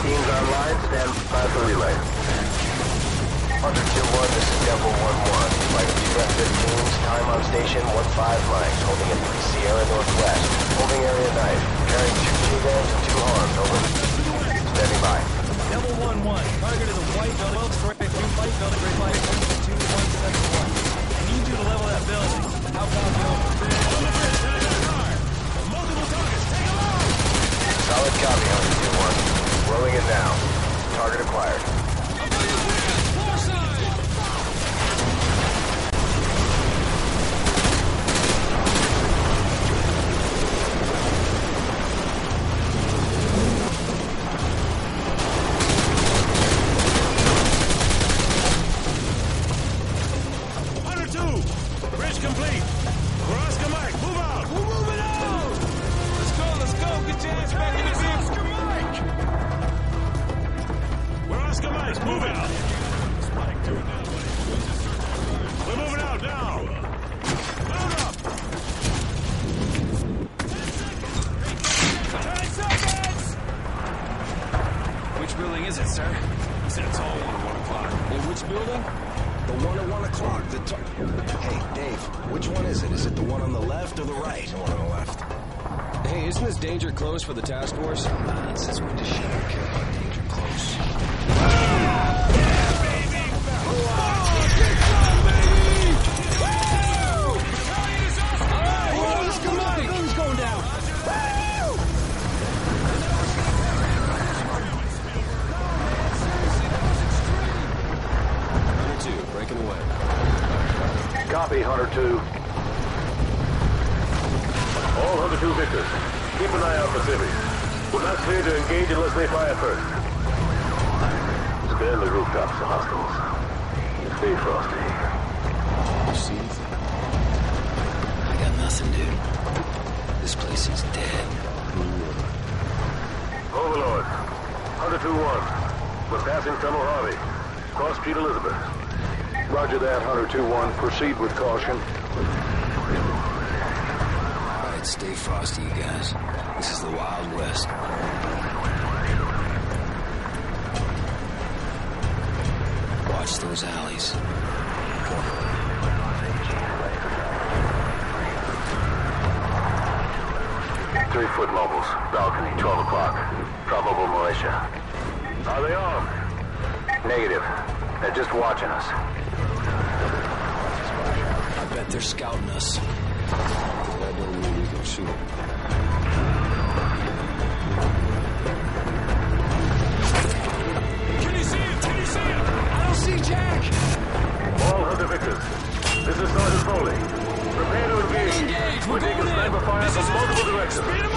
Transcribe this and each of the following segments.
2, F-15s online, stand by for relay. Hunter 2-1, this is Devil 1-1, flight 2 F-15s, time on station 15 mikes, holding at 3 Sierra Northwest, holding area knife, carrying 2 JDAMs and 2 HARMs, over. Standing by. Devil 1-1, target is a white building, 12 story, two white building, grade light, 2171. I need you to level that building. Sir? He said it's all one at 1 o'clock. In which building? The one at one o'clock. The t- hey, Dave, which one is it? Is it the one on the left or the right? The one on the left. Hey, isn't this danger close for the task force? Nonsense. When does she ever care about danger close? 2. All Hunter 2 Victors, keep an eye out for civvies. We're not clear to engage unless they fire first. Scan the rooftops for hostiles. Stay frosty. You see anything? I got nothing, dude. This place is dead. Overlord, Hunter 2-1. We're passing Tunnel Harvey. Cross Street Elizabeth. Roger that, Hunter 2-1. Proceed with caution. All right, stay frosty, you guys. This is the Wild West. Watch those alleys. Three-foot mobiles. Balcony, 12 o'clock. Probable militia. Are they armed? Negative. They're just watching us. I bet they're scouting us. That don't mean we can shoot 'em. Can you see it? Can you see it? I don't see Jack! All Hunter Victors. This is Sergeant Foley. Prepare to engage. We're taking sniper fire from multiple directions.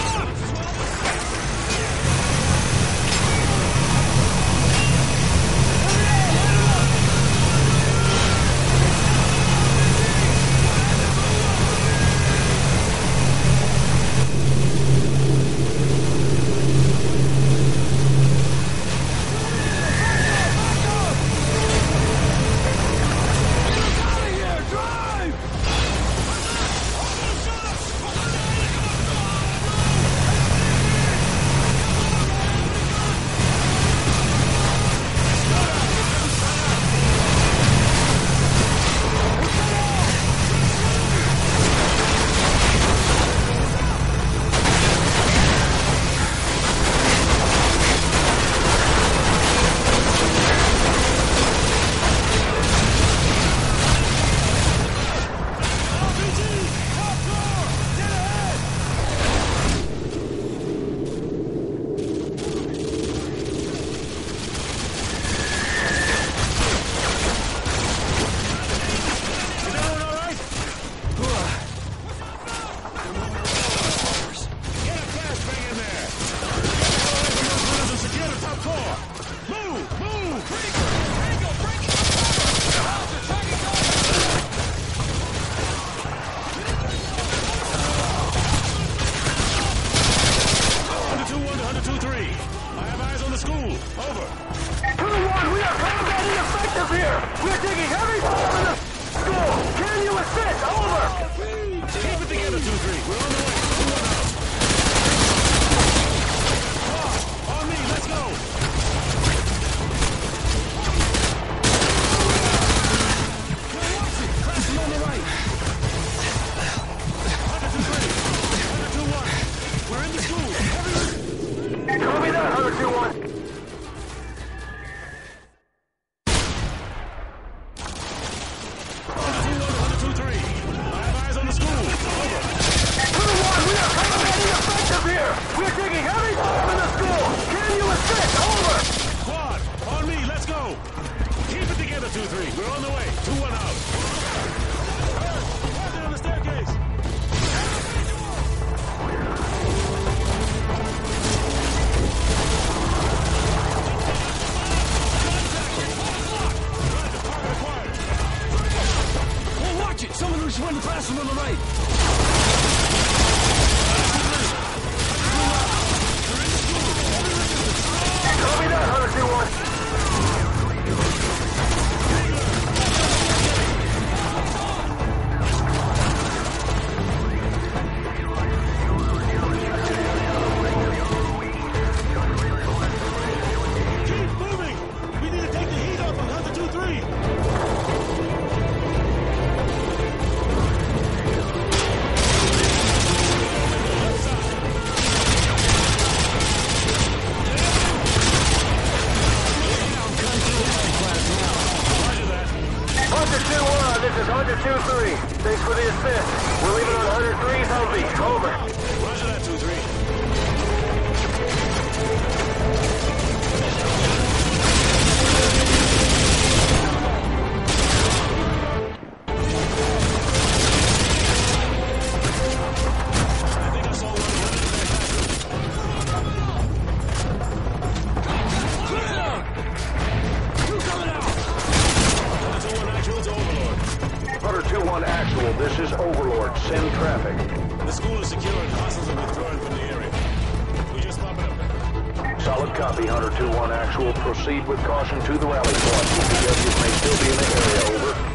two, three. For the assist. We're leaving on 1 Actual, this is Overlord. Send traffic. The school is secure and hostiles are withdrawing from the area. We just pop it up. Solid copy, Hunter 2-1 Actual. Proceed with caution to the rally point. EPWs may still be in the area, over.